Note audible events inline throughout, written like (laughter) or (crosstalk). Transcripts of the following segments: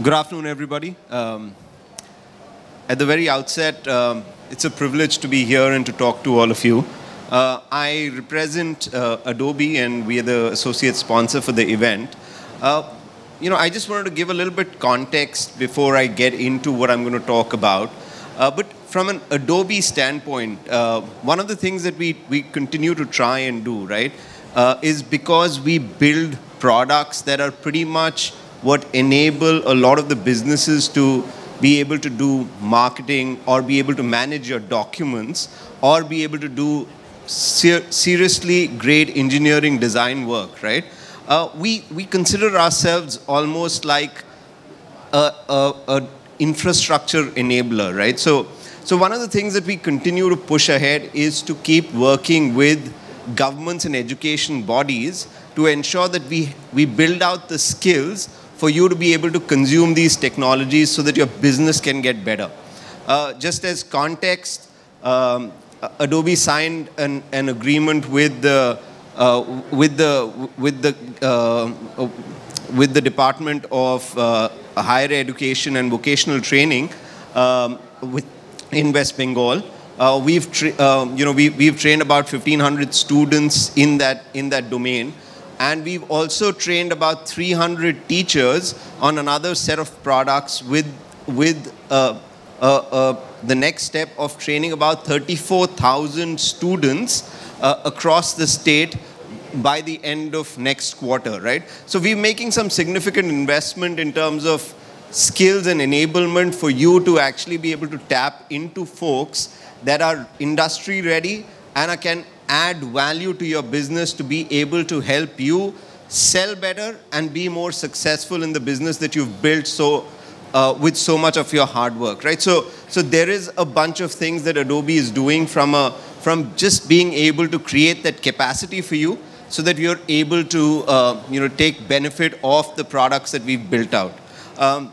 Good afternoon, everybody. Um, at the very outset, um, it's a privilege to be here and to talk to all of you. Uh, I represent uh, Adobe, and we are the associate sponsor for the event. Uh, you know, I just wanted to give a little bit context before I get into what I'm going to talk about. Uh, but from an Adobe standpoint, uh, one of the things that we, we continue to try and do, right, uh, is because we build products that are pretty much what enable a lot of the businesses to be able to do marketing or be able to manage your documents or be able to do ser seriously great engineering design work, right? Uh, we, we consider ourselves almost like a, a, a, infrastructure enabler, right? So, so one of the things that we continue to push ahead is to keep working with governments and education bodies to ensure that we, we build out the skills for you to be able to consume these technologies so that your business can get better. Uh, just as context, um, Adobe signed an, an agreement with the uh, with the with the uh, with the Department of uh, Higher Education and Vocational Training um, with, in West Bengal. Uh, we've um, you know we, we've trained about 1,500 students in that in that domain and we've also trained about 300 teachers on another set of products with, with uh, uh, uh, the next step of training about 34,000 students uh, across the state by the end of next quarter, right? So we're making some significant investment in terms of skills and enablement for you to actually be able to tap into folks that are industry ready and can add value to your business to be able to help you sell better and be more successful in the business that you've built so uh, with so much of your hard work, right? So, so there is a bunch of things that Adobe is doing from a from just being able to create that capacity for you, so that you're able to uh, you know take benefit of the products that we've built out. Um,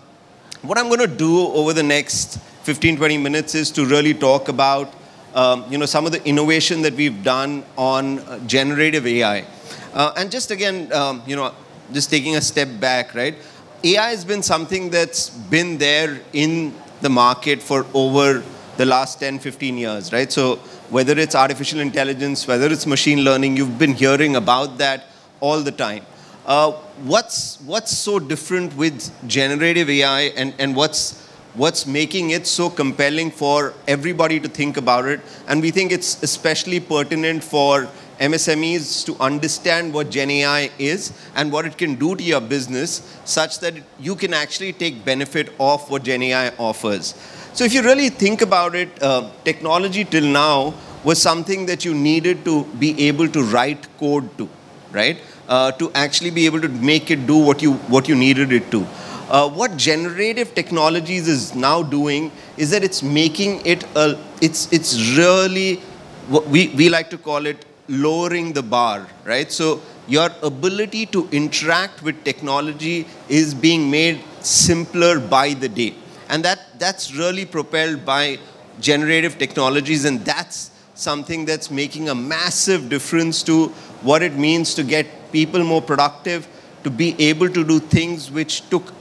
what I'm going to do over the next 15, 20 minutes is to really talk about um, you know, some of the innovation that we've done on uh, generative AI. Uh, and just again, um, you know, just taking a step back, right? AI has been something that's been there in the market for over the last 10, 15 years, right? So whether it's artificial intelligence, whether it's machine learning, you've been hearing about that all the time. Uh, what's, what's so different with generative AI and, and what's what's making it so compelling for everybody to think about it. And we think it's especially pertinent for MSMEs to understand what Gen AI is and what it can do to your business such that you can actually take benefit of what Gen AI offers. So if you really think about it, uh, technology till now was something that you needed to be able to write code to, right? Uh, to actually be able to make it do what you, what you needed it to. Uh, what generative technologies is now doing is that it's making it a, it's, it's really, we, we like to call it lowering the bar, right? So your ability to interact with technology is being made simpler by the day. And that, that's really propelled by generative technologies, and that's something that's making a massive difference to what it means to get people more productive, to be able to do things which took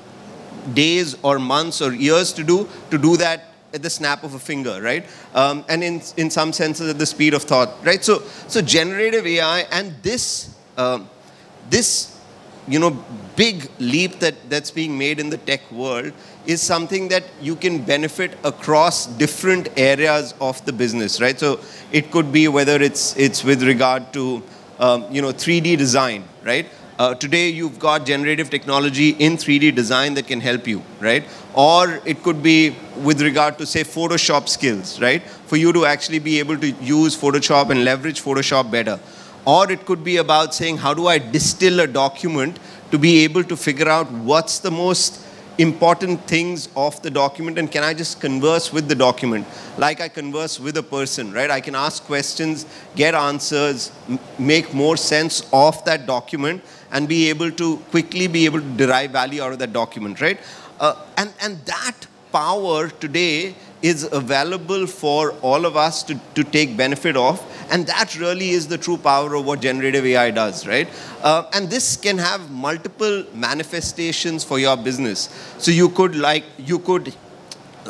days or months or years to do, to do that at the snap of a finger, right? Um, and in, in some senses at the speed of thought, right? So, so generative AI and this, um, this you know, big leap that, that's being made in the tech world is something that you can benefit across different areas of the business, right? So it could be whether it's, it's with regard to, um, you know, 3D design, right? Uh, today you've got generative technology in 3D design that can help you, right? Or it could be with regard to say Photoshop skills, right? For you to actually be able to use Photoshop and leverage Photoshop better. Or it could be about saying how do I distill a document to be able to figure out what's the most important things of the document and can I just converse with the document like I converse with a person, right? I can ask questions, get answers, make more sense of that document and be able to quickly be able to derive value out of that document, right? Uh, and, and that power today is available for all of us to, to take benefit of. And that really is the true power of what generative AI does, right? Uh, and this can have multiple manifestations for your business. So you could like, you could,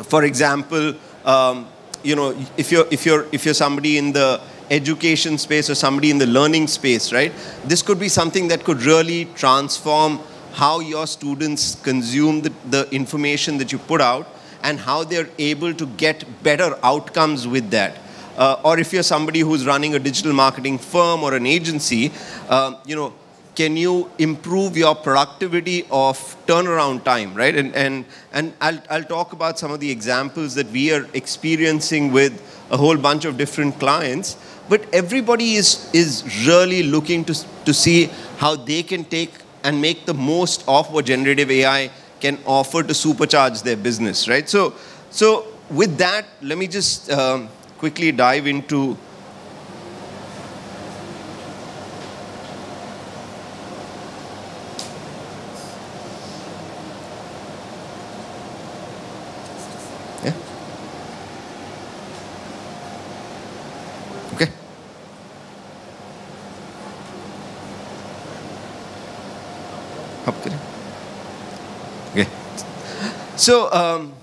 for example, um, you know, if you're, if, you're, if you're somebody in the education space or somebody in the learning space, right? This could be something that could really transform how your students consume the, the information that you put out and how they're able to get better outcomes with that. Uh, or if you're somebody who's running a digital marketing firm or an agency, uh, you know, can you improve your productivity of turnaround time, right? And, and, and I'll, I'll talk about some of the examples that we are experiencing with a whole bunch of different clients. But everybody is, is really looking to, to see how they can take and make the most of what generative AI can offer to supercharge their business, right? So, so with that, let me just um, quickly dive into. So, um,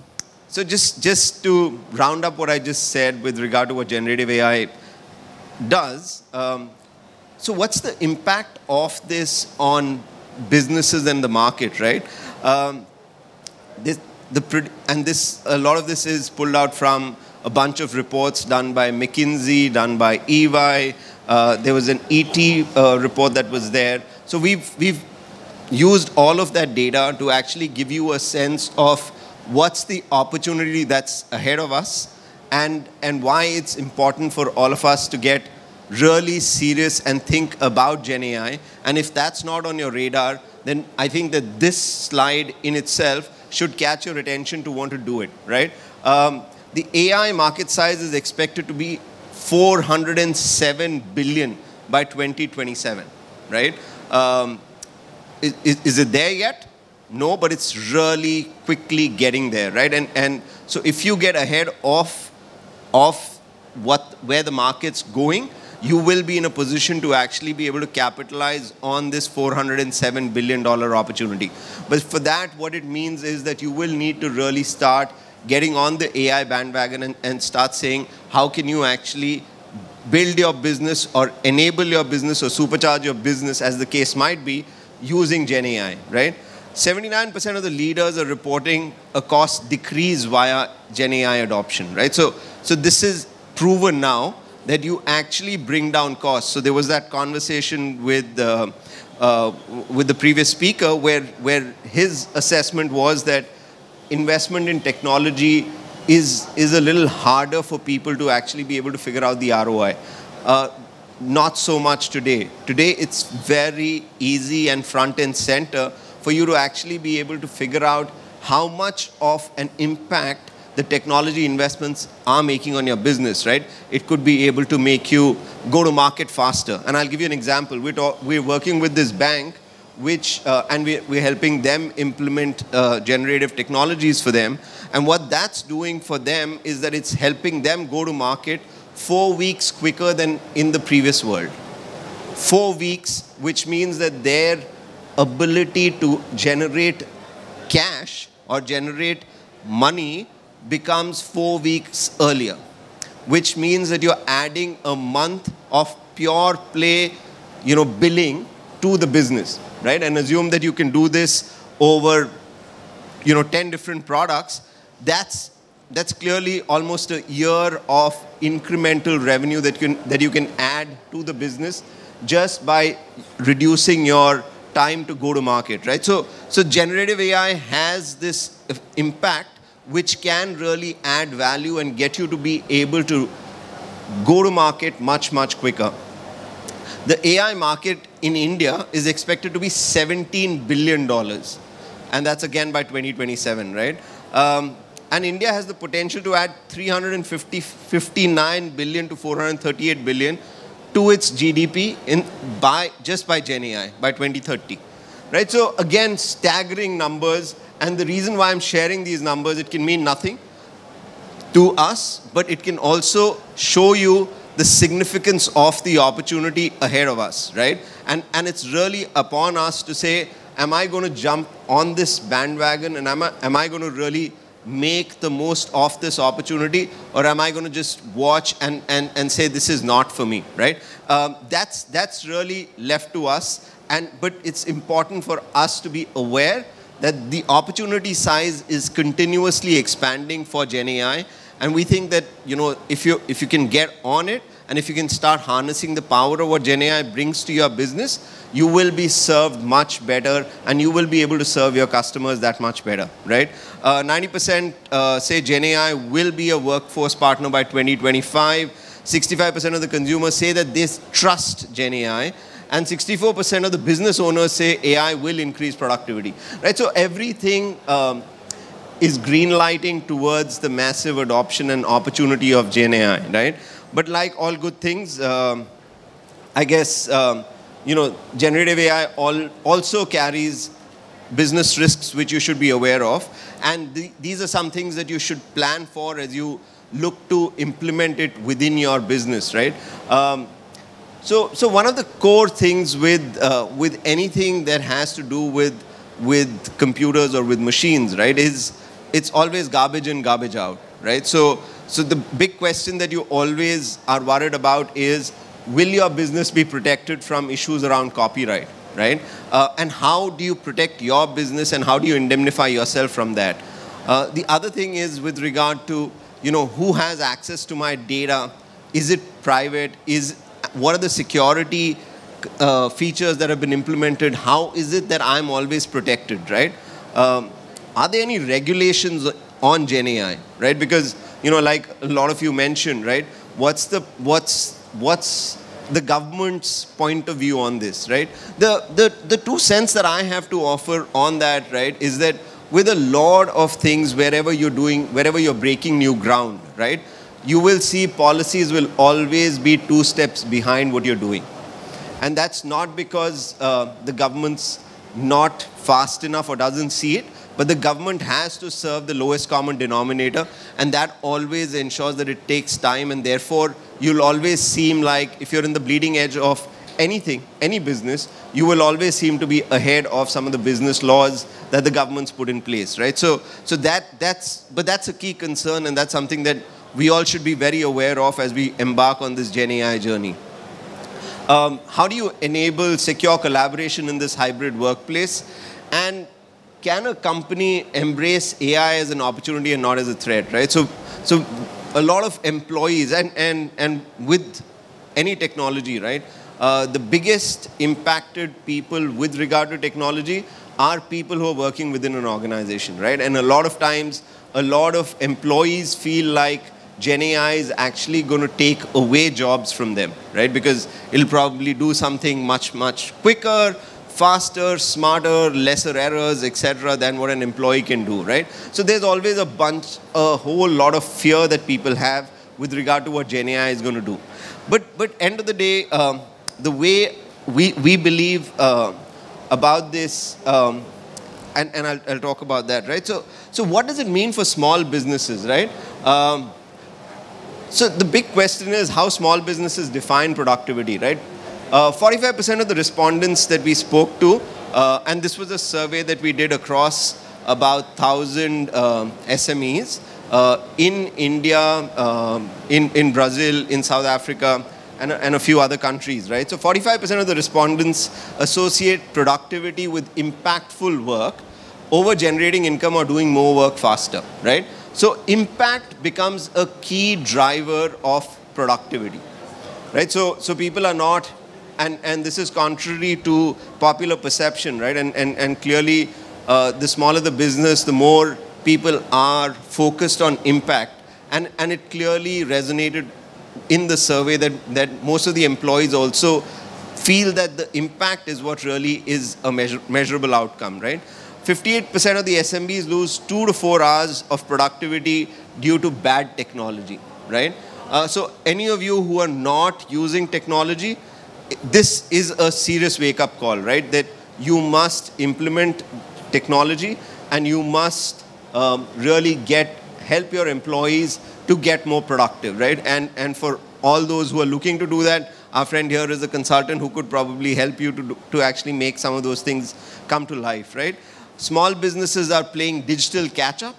so just, just to round up what I just said with regard to what generative AI does, um, so what's the impact of this on businesses and the market, right? Um, this, the, and this, a lot of this is pulled out from a bunch of reports done by McKinsey, done by EY. Uh, there was an ET uh, report that was there. So we've, we've used all of that data to actually give you a sense of what's the opportunity that's ahead of us and, and why it's important for all of us to get really serious and think about Gen AI. And if that's not on your radar, then I think that this slide in itself should catch your attention to want to do it, right? Um, the AI market size is expected to be 407 billion by 2027, right? Um, is, is, it there yet? No, but it's really quickly getting there, right? And, and so if you get ahead of, of what, where the market's going, you will be in a position to actually be able to capitalize on this $407 billion opportunity. But for that, what it means is that you will need to really start getting on the AI bandwagon and, and start saying, how can you actually build your business or enable your business or supercharge your business, as the case might be, using Gen AI, right? 79% of the leaders are reporting a cost decrease via Gen AI adoption, right? So, so this is proven now that you actually bring down costs. So there was that conversation with, uh, uh, with the previous speaker where, where his assessment was that investment in technology is, is a little harder for people to actually be able to figure out the ROI. Uh, not so much today. Today, it's very easy and front and center for you to actually be able to figure out how much of an impact the technology investments are making on your business, right? It could be able to make you go to market faster. And I'll give you an example. We're, talk, we're working with this bank, which, uh, and we're, we're helping them implement uh, generative technologies for them. And what that's doing for them is that it's helping them go to market four weeks quicker than in the previous world. Four weeks, which means that their ability to generate cash or generate money becomes four weeks earlier, which means that you're adding a month of pure play, you know, billing to the business, right? And assume that you can do this over, you know, 10 different products. That's that's clearly almost a year of incremental revenue that, can, that you can add to the business just by reducing your time to go to market, right? So, so generative AI has this impact which can really add value and get you to be able to go to market much, much quicker. The AI market in India is expected to be $17 billion. And that's again by 2027, right? Um, and India has the potential to add 350, 59 billion to 438 billion to its GDP in, by, just by Gen AI by 2030. Right? So again, staggering numbers. And the reason why I'm sharing these numbers, it can mean nothing to us, but it can also show you the significance of the opportunity ahead of us, right? And, and it's really upon us to say, am I going to jump on this bandwagon and am I, am I going to really make the most of this opportunity or am I going to just watch and, and, and say this is not for me, right? Um, that's, that's really left to us. And, but it's important for us to be aware that the opportunity size is continuously expanding for Gen AI. And we think that, you know, if you, if you can get on it, and if you can start harnessing the power of what Gen AI brings to your business, you will be served much better and you will be able to serve your customers that much better, right? 90% uh, uh, say Gen AI will be a workforce partner by 2025. 65% of the consumers say that they trust Gen AI and 64% of the business owners say AI will increase productivity. Right? So everything um, is green lighting towards the massive adoption and opportunity of Gen AI, right? But like all good things, um, I guess, um, you know, generative AI all, also carries business risks which you should be aware of. And th these are some things that you should plan for as you look to implement it within your business, right? Um, so, so one of the core things with, uh, with anything that has to do with, with computers or with machines, right, is it's always garbage in, garbage out, right? So, so the big question that you always are worried about is, will your business be protected from issues around copyright, right? Uh, and how do you protect your business and how do you indemnify yourself from that? Uh, the other thing is with regard to, you know, who has access to my data? Is it private? Is what are the security uh, features that have been implemented? How is it that I'm always protected, right? Um, are there any regulations on Gen AI, right? Because you know, like a lot of you mentioned, right? What's the what's what's the government's point of view on this, right? The the the two cents that I have to offer on that, right, is that with a lot of things, wherever you're doing, wherever you're breaking new ground, right, you will see policies will always be two steps behind what you're doing, and that's not because uh, the government's not fast enough or doesn't see it, but the government has to serve the lowest common denominator, and that always ensures that it takes time, and therefore you'll always seem like if you're in the bleeding edge of anything, any business, you will always seem to be ahead of some of the business laws that the government's put in place, right? So, so that, that's, but that's a key concern, and that's something that we all should be very aware of as we embark on this Gen AI journey. Um, how do you enable secure collaboration in this hybrid workplace? And can a company embrace AI as an opportunity and not as a threat, right? So, so a lot of employees, and, and, and with any technology, right? Uh, the biggest impacted people with regard to technology are people who are working within an organization, right? And a lot of times, a lot of employees feel like Gen AI is actually going to take away jobs from them, right? Because it'll probably do something much, much quicker, faster, smarter, lesser errors, etc., than what an employee can do, right? So there's always a bunch, a whole lot of fear that people have with regard to what Gen AI is going to do. But, but end of the day, um, the way we, we believe uh, about this, um, and, and I'll, I'll talk about that, right? So, so what does it mean for small businesses, right? Um, so the big question is how small businesses define productivity, right? 45% uh, of the respondents that we spoke to, uh, and this was a survey that we did across about 1,000 uh, SMEs uh, in India, um, in, in Brazil, in South Africa, and, and a few other countries, right? So 45% of the respondents associate productivity with impactful work over generating income or doing more work faster, right? So impact becomes a key driver of productivity, right? So, so people are not and, and this is contrary to popular perception, right? And, and, and clearly, uh, the smaller the business, the more people are focused on impact. And, and it clearly resonated in the survey that, that most of the employees also feel that the impact is what really is a measure, measurable outcome, right? 58% of the SMBs lose two to four hours of productivity due to bad technology, right? Uh, so any of you who are not using technology, this is a serious wake up call, right? That you must implement technology and you must um, really get help your employees to get more productive, right? And, and for all those who are looking to do that, our friend here is a consultant who could probably help you to, do, to actually make some of those things come to life, right? Small businesses are playing digital catch up,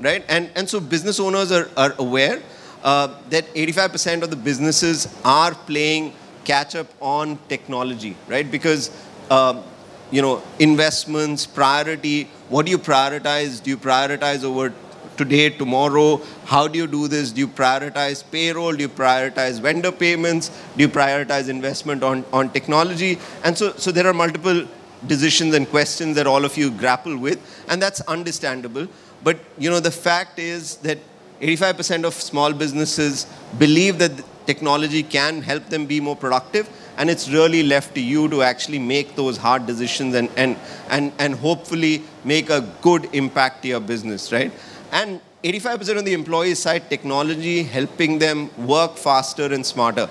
right? And, and so business owners are, are aware uh, that 85% of the businesses are playing catch up on technology, right? Because, uh, you know, investments, priority, what do you prioritize? Do you prioritize over today, tomorrow? How do you do this? Do you prioritize payroll? Do you prioritize vendor payments? Do you prioritize investment on, on technology? And so, so there are multiple decisions and questions that all of you grapple with, and that's understandable. But you know, the fact is that 85% of small businesses believe that technology can help them be more productive, and it's really left to you to actually make those hard decisions and, and, and, and hopefully make a good impact to your business, right? And 85% of the employees cite technology helping them work faster and smarter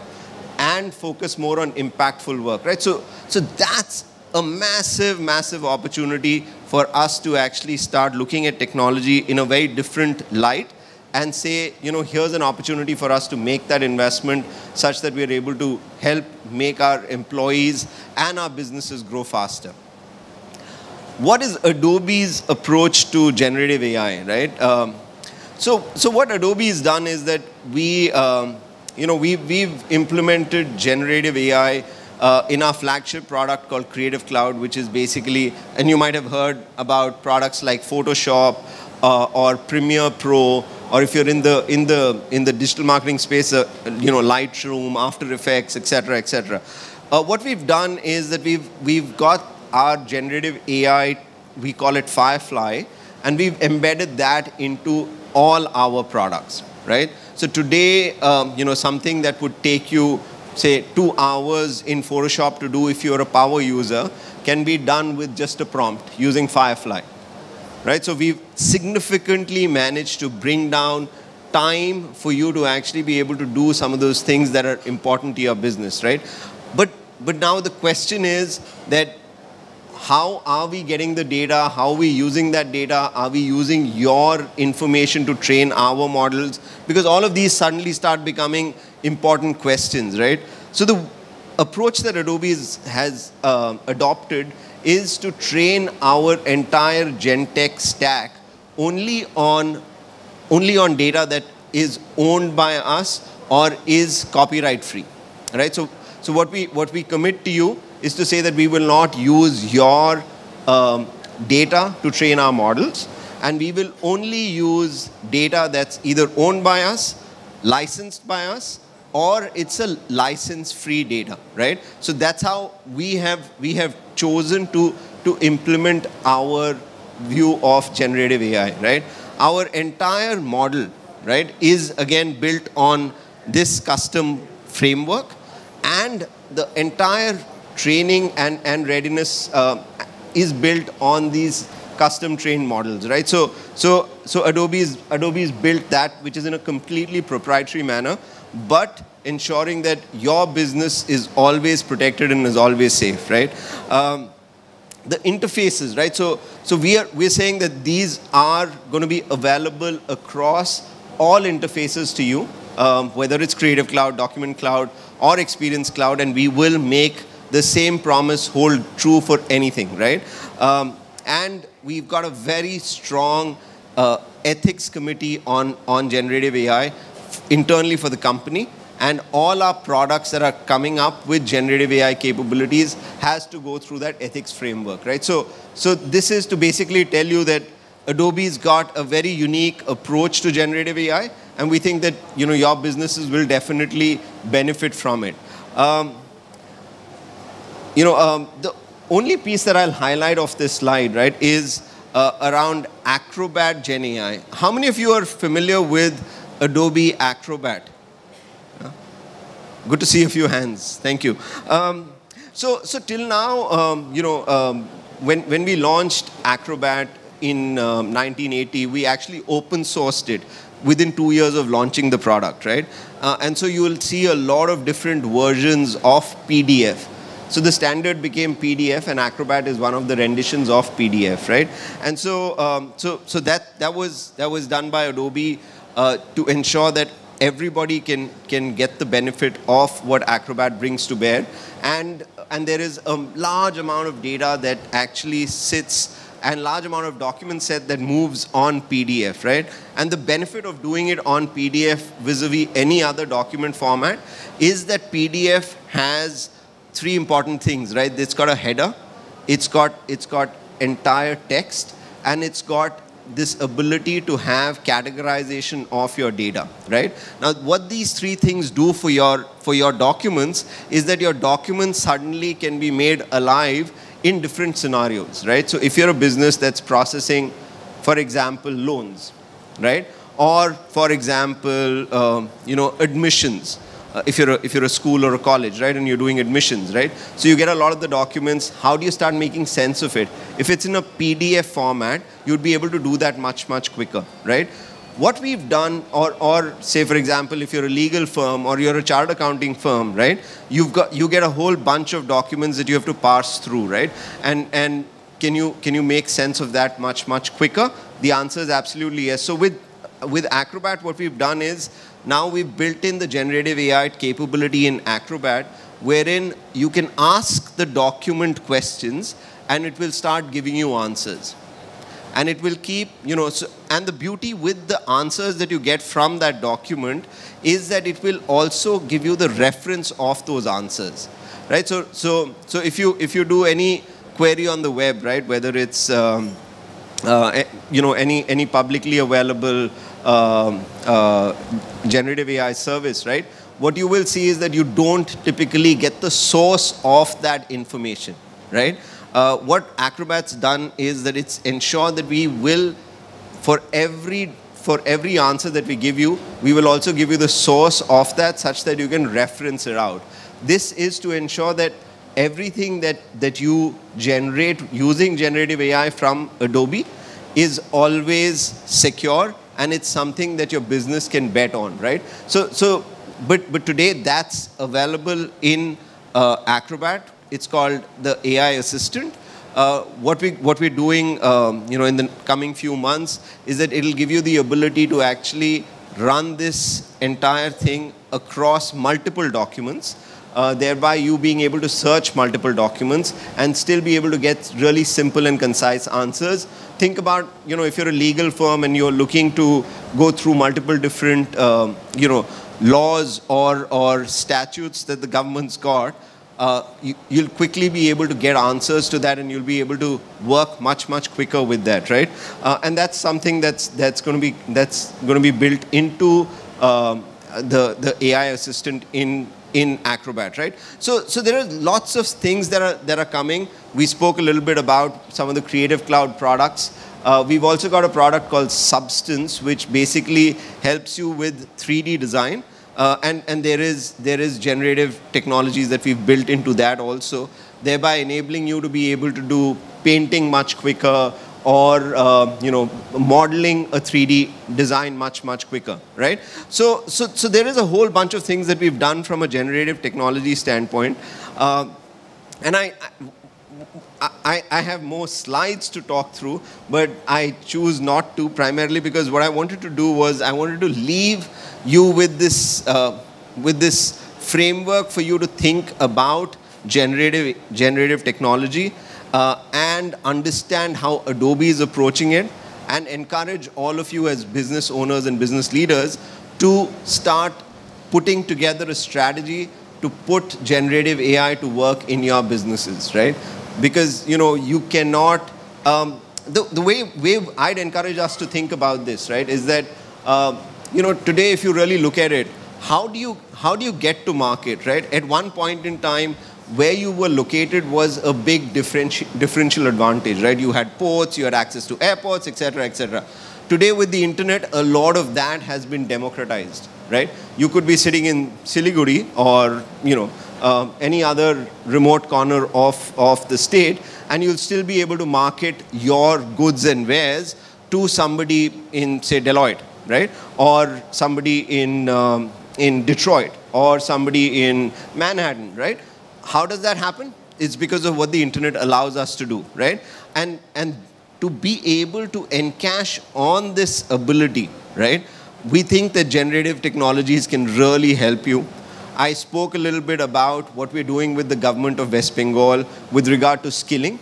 and focus more on impactful work, right? So, so that's a massive, massive opportunity for us to actually start looking at technology in a very different light and say, you know, here's an opportunity for us to make that investment such that we're able to help make our employees and our businesses grow faster what is Adobe's approach to generative AI, right? Um, so, so what Adobe has done is that we, um, you know, we, we've implemented generative AI uh, in our flagship product called Creative Cloud, which is basically, and you might have heard about products like Photoshop uh, or Premiere Pro, or if you're in the in the in the digital marketing space, uh, you know, Lightroom, After Effects, etc., etc. Uh, what we've done is that we've we've got our generative AI, we call it Firefly, and we've embedded that into all our products, right? So today, um, you know, something that would take you, say, two hours in Photoshop to do if you're a power user can be done with just a prompt using Firefly, right? So we've significantly managed to bring down time for you to actually be able to do some of those things that are important to your business, right? But but now the question is that how are we getting the data? How are we using that data? Are we using your information to train our models? Because all of these suddenly start becoming important questions, right? So the approach that Adobe has uh, adopted is to train our entire Gentech stack only on, only on data that is owned by us or is copyright free, right? So, so what, we, what we commit to you is to say that we will not use your um, data to train our models, and we will only use data that's either owned by us, licensed by us, or it's a license-free data, right? So that's how we have we have chosen to to implement our view of generative AI, right? Our entire model, right, is again built on this custom framework, and the entire training and, and readiness uh, is built on these custom trained models, right? So, so, so Adobe's, Adobe's built that, which is in a completely proprietary manner, but ensuring that your business is always protected and is always safe, right? Um, the interfaces, right? So, so we are we're saying that these are going to be available across all interfaces to you, um, whether it's Creative Cloud, Document Cloud, or Experience Cloud, and we will make the same promise hold true for anything, right? Um, and we've got a very strong uh, ethics committee on, on generative AI internally for the company. And all our products that are coming up with generative AI capabilities has to go through that ethics framework, right? So, so this is to basically tell you that Adobe's got a very unique approach to generative AI, and we think that you know your businesses will definitely benefit from it. Um, you know, um, the only piece that I'll highlight of this slide, right, is uh, around Acrobat Gen AI. How many of you are familiar with Adobe Acrobat? Good to see a few hands. Thank you. Um, so, so till now, um, you know, um, when, when we launched Acrobat in 1980, um, we actually open sourced it within two years of launching the product, right? Uh, and so you will see a lot of different versions of PDF. So the standard became PDF, and Acrobat is one of the renditions of PDF, right? And so, um, so, so that that was that was done by Adobe uh, to ensure that everybody can, can get the benefit of what Acrobat brings to bear. And, and there is a large amount of data that actually sits and large amount of document set that moves on PDF, right? And the benefit of doing it on PDF vis-a-vis -vis any other document format is that PDF has three important things, right? It's got a header, it's got, it's got entire text, and it's got this ability to have categorization of your data, right? Now, what these three things do for your, for your documents is that your documents suddenly can be made alive in different scenarios, right? So if you're a business that's processing, for example, loans, right? Or, for example, um, you know, admissions, uh, if, you're a, if you're a school or a college, right, and you're doing admissions, right? So you get a lot of the documents. How do you start making sense of it? If it's in a PDF format, you'd be able to do that much, much quicker, right? What we've done, or, or say, for example, if you're a legal firm or you're a chartered accounting firm, right, you've got, you get a whole bunch of documents that you have to parse through, right? And, and can, you, can you make sense of that much, much quicker? The answer is absolutely yes. So with, with Acrobat, what we've done is now we've built in the generative AI capability in Acrobat, wherein you can ask the document questions and it will start giving you answers. And it will keep, you know, so, and the beauty with the answers that you get from that document is that it will also give you the reference of those answers, right? So, so, so if you if you do any query on the web, right, whether it's um, uh, you know any any publicly available generative AI service, right? What you will see is that you don't typically get the source of that information, right? Uh, what Acrobat's done is that it's ensured that we will, for every for every answer that we give you, we will also give you the source of that such that you can reference it out. This is to ensure that everything that, that you generate using generative AI from Adobe is always secure and it's something that your business can bet on, right? So, so but, but today that's available in uh, Acrobat. It's called the AI Assistant. Uh, what, we, what we're doing um, you know, in the coming few months is that it'll give you the ability to actually run this entire thing across multiple documents uh, thereby you being able to search multiple documents and still be able to get really simple and concise answers. Think about, you know, if you're a legal firm and you're looking to go through multiple different, um, you know, laws or, or statutes that the government's got, uh, you, will quickly be able to get answers to that and you'll be able to work much, much quicker with that, right? Uh, and that's something that's, that's going to be, that's going to be built into um, the, the AI assistant in in Acrobat, right? So, so there are lots of things that are, that are coming. We spoke a little bit about some of the Creative Cloud products. Uh, we've also got a product called Substance, which basically helps you with 3D design. Uh, and and there, is, there is generative technologies that we've built into that also, thereby enabling you to be able to do painting much quicker, or uh, you know modeling a 3D design much much quicker, right? So so so there is a whole bunch of things that we've done from a generative technology standpoint, uh, and I, I. I, have more slides to talk through, but I choose not to primarily because what I wanted to do was I wanted to leave you with this, uh, with this framework for you to think about generative, generative technology uh, and understand how Adobe is approaching it and encourage all of you as business owners and business leaders to start putting together a strategy to put generative AI to work in your businesses, right? Because, you know, you cannot, um, the, the way, way I'd encourage us to think about this, right, is that, uh, you know, today if you really look at it, how do you, how do you get to market, right? At one point in time, where you were located was a big differenti differential advantage, right? You had ports, you had access to airports, etc., etc. Today, with the internet, a lot of that has been democratized, right? You could be sitting in Siliguri or you know uh, any other remote corner of of the state, and you'll still be able to market your goods and wares to somebody in say Deloitte, right? Or somebody in um, in Detroit or somebody in Manhattan, right? How does that happen? It's because of what the internet allows us to do, right? And, and to be able to encash on this ability, right? we think that generative technologies can really help you. I spoke a little bit about what we're doing with the government of West Bengal with regard to skilling.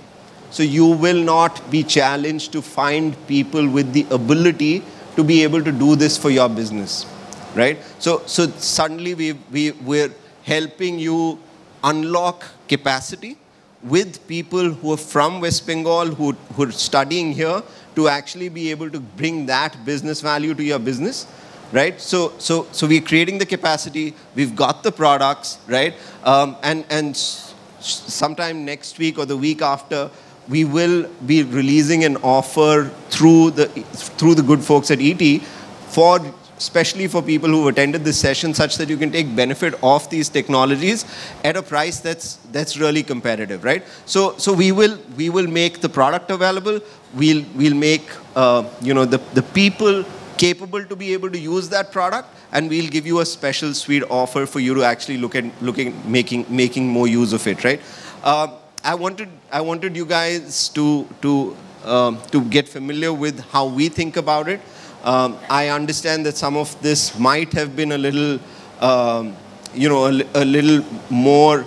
So you will not be challenged to find people with the ability to be able to do this for your business, right? So, so suddenly we, we, we're helping you unlock capacity with people who are from West Bengal, who, who are studying here, to actually be able to bring that business value to your business right? So, so, so we're creating the capacity, we've got the products, right? Um, and, and sometime next week or the week after, we will be releasing an offer through the, through the good folks at ET for especially for people who attended this session such that you can take benefit of these technologies at a price that's that's really competitive right so so we will we will make the product available we'll we'll make uh, you know the the people capable to be able to use that product and we'll give you a special suite offer for you to actually look at looking making making more use of it right? Uh, I wanted I wanted you guys to to um, to get familiar with how we think about it. Um, I understand that some of this might have been a little um, you know a, a little more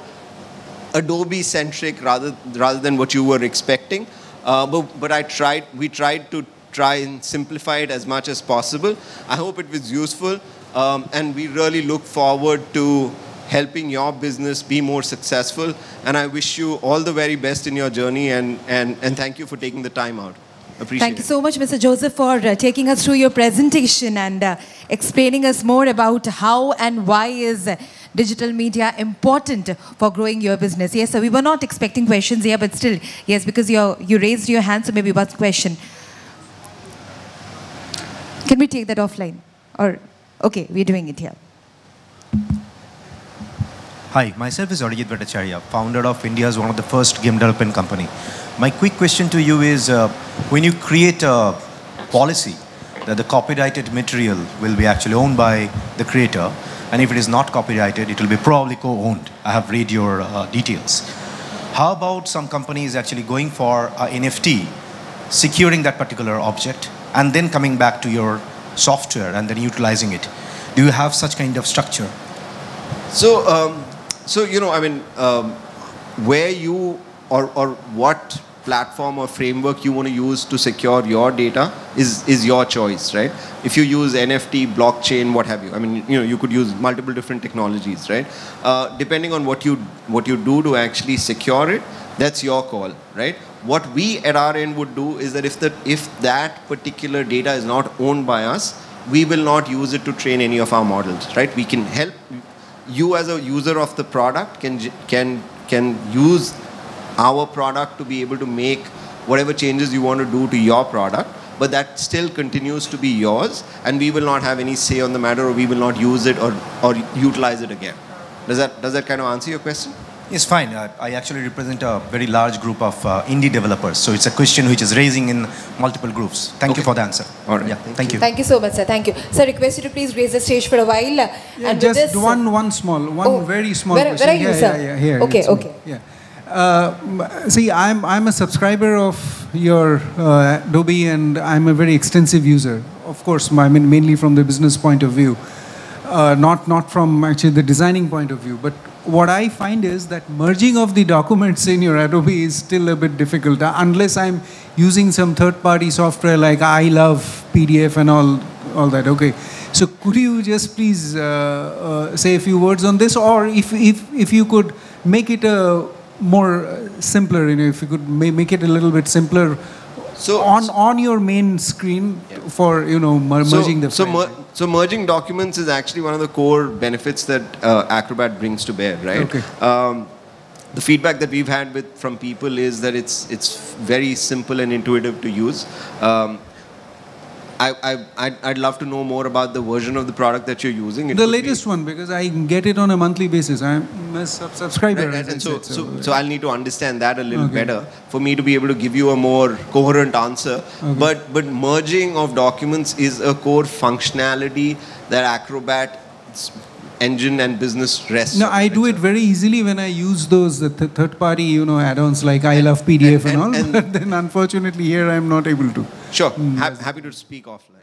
Adobe centric rather rather than what you were expecting. Uh, but but I tried we tried to try and simplify it as much as possible. I hope it was useful, um, and we really look forward to helping your business be more successful. And I wish you all the very best in your journey, and, and, and thank you for taking the time out. Appreciate Thank you so much, Mr. Joseph, for uh, taking us through your presentation and uh, explaining us more about how and why is digital media important for growing your business. Yes, so we were not expecting questions here, but still, yes, because you you raised your hand, so maybe one question. Can we take that offline? Or, okay, we're doing it here. Hi, myself is Arijit Bhattacharya, founder of India's one of the first game development company. My quick question to you is, uh, when you create a policy that the copyrighted material will be actually owned by the creator, and if it is not copyrighted, it will be probably co-owned. I have read your uh, details. How about some companies actually going for NFT, securing that particular object, and then coming back to your software and then utilizing it. Do you have such kind of structure? So, um, so you know, I mean, um, where you or or what platform or framework you want to use to secure your data is is your choice, right? If you use NFT, blockchain, what have you. I mean, you know, you could use multiple different technologies, right? Uh, depending on what you what you do to actually secure it, that's your call, right? What we at our end would do is that if, the, if that particular data is not owned by us, we will not use it to train any of our models, right? We can help you as a user of the product can, can, can use our product to be able to make whatever changes you want to do to your product, but that still continues to be yours, and we will not have any say on the matter, or we will not use it or, or utilize it again. Does that, does that kind of answer your question? It's fine. I, I actually represent a very large group of uh, indie developers. So it's a question which is raising in multiple groups. Thank okay. you for the answer. All right. Yeah, thank, thank you. you. Thank you so much, sir. Thank you. Sir, request you to please raise the stage for a while. Yeah, and just this, one, one small, one oh, very small where, question. Where are you, yeah, sir? Yeah, yeah, here. Okay, okay. Yeah. Uh, see, I'm, I'm a subscriber of your uh, Adobe and I'm a very extensive user. Of course, I mean, mainly from the business point of view, uh, not, not from actually the designing point of view. But what I find is that merging of the documents in your Adobe is still a bit difficult uh, unless I'm using some third-party software like iLovePDF and all, all that. Okay, so could you just please uh, uh, say a few words on this, or if if if you could make it a more uh, simpler, you know, if you could make it a little bit simpler so on on your main screen yeah. for you know merging so, the so mer so merging documents is actually one of the core benefits that uh, Acrobat brings to bear, right? Okay. Um, the feedback that we've had with from people is that it's it's very simple and intuitive to use. Um, I, I, I'd, I'd, love to know more about the version of the product that you're using. It the latest be, one, because I get it on a monthly basis. I'm a sub subscriber. Right, right. And so, so, so, so, I'll need to understand that a little okay. better for me to be able to give you a more coherent answer. Okay. But, but merging of documents is a core functionality that Acrobat engine and business rest. No, I do it very easily when I use those th third party, you know, add-ons like iLovePDF and, and, and, and all. (laughs) but then unfortunately here I'm not able to. Sure, mm, ha happy to speak offline.